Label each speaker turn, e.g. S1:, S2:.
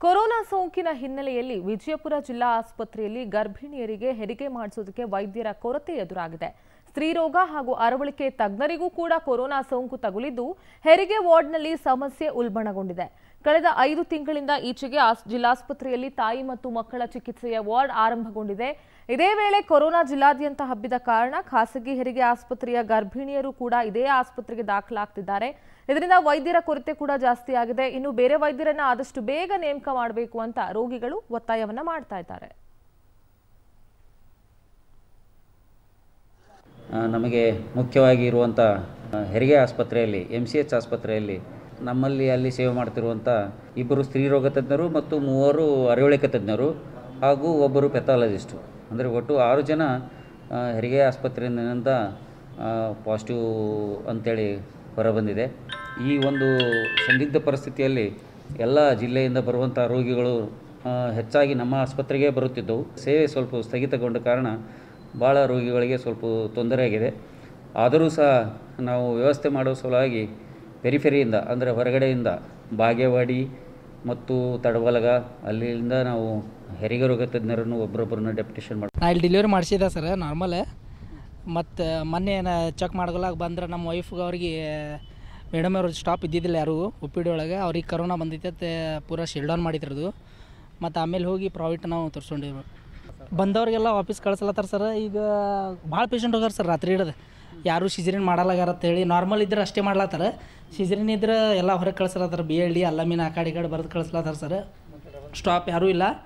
S1: Corona ಸೋಂಕಿನ ಹಿನ್ನೆಲೆಯಲ್ಲಿ ವಿಜಯಪುರ ಜಿಲ್ಲಾ ಆಸ್ಪತ್ರೆಯಲ್ಲಿ ಗರ್ಭಿಣಿಯರಿಗೆ ಹೆರಿಗೆ ಮಾಡಿಸುವುದಕ್ಕೆ ವೈದ್ಯರ ಕೊರತೆ ಎದುರಾಗಿದೆ. ಸ್ತ್ರೀರೋಗ ಹಾಗೂ ಅರವಳಿಕೆ ತಜ್ಞರಿಗೂ ಕೂಡ ಕೊರೋನಾ ಸೋಂಕು ತಗುಲಿದ್ದು, ಹೆರಿಗೆ ವಾರ್ಡ್ನಲ್ಲಿ ಸಮಸ್ಯೆ ಉಲ್ಬಣಗೊಂಡಿದೆ. ಕಳೆದ ಐದು ತಿಂಗಳಿಂದ ಈಚೆಗೆ ಜಿಲ್ಲಾಸ್ಪತ್ರೆಯಲ್ಲಿ ತಾಯಿ ಮತ್ತು ಮಕ್ಕಳ ಚಿಕಿತ್ಸೆಯ ವಾರ್ಡ್ ಆರಂಭಗೊಂಡಿದೆ. ಇದೇ ವೇಳೆ ಕೊರೋನಾ ಜಿಲ್ಲಾದ್ಯಂತ ಹಬ್ಬಿದ ಕಾರಣ ಖಾಸಗಿ ಹೆರಿಗೆ ಆಸ್ಪತ್ರೆಯ ಗರ್ಭಿಣಿಯರು ಕೂಡ ಇದೇ ಆಸ್ಪತ್ರೆಗೆ ದಾಖಲಾಗ್ತಿದ್ದಾರೆ. ಇದರಿಂದ ವೈದ್ಯರ ಕೊರತೆ ಕೂಡ ಜಾಸ್ತಿ ಆಗಿದೆ. ಇನ್ನು ಬೇರೆ ವೈದ್ಯರನ್ನ ಆದಷ್ಟು ಬೇಗ ನೇಮಕ ಮಾಡಬೇಕು ಅಂತ ರೋಗಿಗಳು ಒತ್ತಾಯವನ್ನ ಮಾಡ್ತಾ ಇದ್ದಾರೆ.
S2: ನಮಗೆ ಮುಖ್ಯವಾಗಿ ಇರುವಂಥ ಹೆರಿಗೆ ಆಸ್ಪತ್ರೆಯಲ್ಲಿ ಎಂ ಸಿ ಎಚ್ ಆಸ್ಪತ್ರೆಯಲ್ಲಿ, ನಮ್ಮಲ್ಲಿ ಅಲ್ಲಿ ಸೇವೆ ಮಾಡ್ತಿರುವಂಥ ಇಬ್ಬರು ಸ್ತ್ರೀರೋಗ ತಜ್ಞರು ಮತ್ತು ಮೂವರು ಅರವಳಿಕೆ ತಜ್ಞರು ಹಾಗೂ ಒಬ್ಬರು ಪೆಥಾಲಜಿಸ್ಟು. ಅಂದರೆ ಒಟ್ಟು ಆರು ಜನ ಹೆರಿಗೆ ಆಸ್ಪತ್ರೆಯಿಂದ ಪಾಸಿಟಿವ್ ಅಂತೇಳಿ ಹೊರಬಂದಿದೆ. ಈ ಒಂದು ಸಂದಿಗ್ಧ ಪರಿಸ್ಥಿತಿಯಲ್ಲಿ ಎಲ್ಲ ಜಿಲ್ಲೆಯಿಂದ ಬರುವಂಥ ರೋಗಿಗಳು ಹೆಚ್ಚಾಗಿ ನಮ್ಮ ಆಸ್ಪತ್ರೆಗೆ ಬರುತ್ತಿದ್ದವು. ಸೇವೆ ಸ್ವಲ್ಪ ಸ್ಥಗಿತಗೊಂಡ ಕಾರಣ ಭಾಳ ರೋಗಿಗಳಿಗೆ ಸ್ವಲ್ಪ ತೊಂದರೆಯಾಗಿದೆ ಆದರೂ ಸಹ ನಾವು ವ್ಯವಸ್ಥೆ ಮಾಡೋ ಸಲುವಾಗಿ ಪೆರಿಫೆರಿಯಿಂದ, ಅಂದರೆ ಹೊರಗಡೆಯಿಂದ ಬಾಗೇವಾಡಿ ಮತ್ತು ತಡವಲಗ ಅಲ್ಲಿಂದ ನಾವು ಹೆರಿಗೆ ರೋಗ ತಜ್ಞರನ್ನು ಒಬ್ಬರೊಬ್ಬರನ್ನ ಡೆಪ್ಟೇಷನ್ ಮಾಡಿ
S3: ನಾ ಇಲ್ಲಿ ಡೆಲಿವರಿ ಮಾಡಿಸಿದೆ ಸರ್ ನಾರ್ಮಲ್ ಮತ್ತು ಮೊನ್ನೆ ಏನು ಚೆಕ್ ಮಾಡ್ಕೊಳಕ್ಕೆ ಬಂದ್ರೆ ನಮ್ಮ ವೈಫ್ಗೆ ಅವ್ರಿಗೆ ಮೇಡಮ್ ಅವ್ರ ಸ್ಟಾಪ್ ಇದ್ದಿದ್ದಿಲ್ಲ ಯಾರು ಒ ಡಿ ಒಳಗೆ. ಅವ್ರಿಗೆ ಕರೋನಾ ಬಂದಿತ್ತು ಪೂರಾ ಶೆಲ್ಡೌನ್ ಮಾಡಿದ್ರದು ಮತ್ತು ಆಮೇಲೆ ಹೋಗಿ ಪ್ರೈವೇಟ್ ನಾವು ತೋರಿಸ್ಕೊಂಡಿವಿ ಬಂದವ್ರಿಗೆಲ್ಲ ವಾಪಸ್ ಕಳ್ಸಲತ್ತಾರ ಸರ್. ಈಗ ಭಾಳ ಪೇಷಂಟ್ ಹೋಗ್ಯಾರ ಸರ್ ರಾತ್ರಿ ಹಿಡಿದು. ಯಾರು ಸಿಜರಿನ್ ಅಂತ ಹೇಳಿ. ನಾರ್ಮಲ್ ಇದ್ರೆ ಅಷ್ಟೇ ಮಾಡ್ಲತ್ತಾರ. ಸಿಜರಿನ್ ಇದ್ರೆ ಎಲ್ಲ ಹೊರಗೆ ಕಳ್ಸಲತ್ತಾರ. ಬಿ ಎಲ್ ಡಿ ಅಲ್ಲ ಮೀನು ಆ ಕಡೆ ಬರೆದು ಕಳಿಸ್ಲತ್ತಾರ ಸರ್. ಸ್ಟಾಪ್ ಯಾರೂ ಇಲ್ಲ.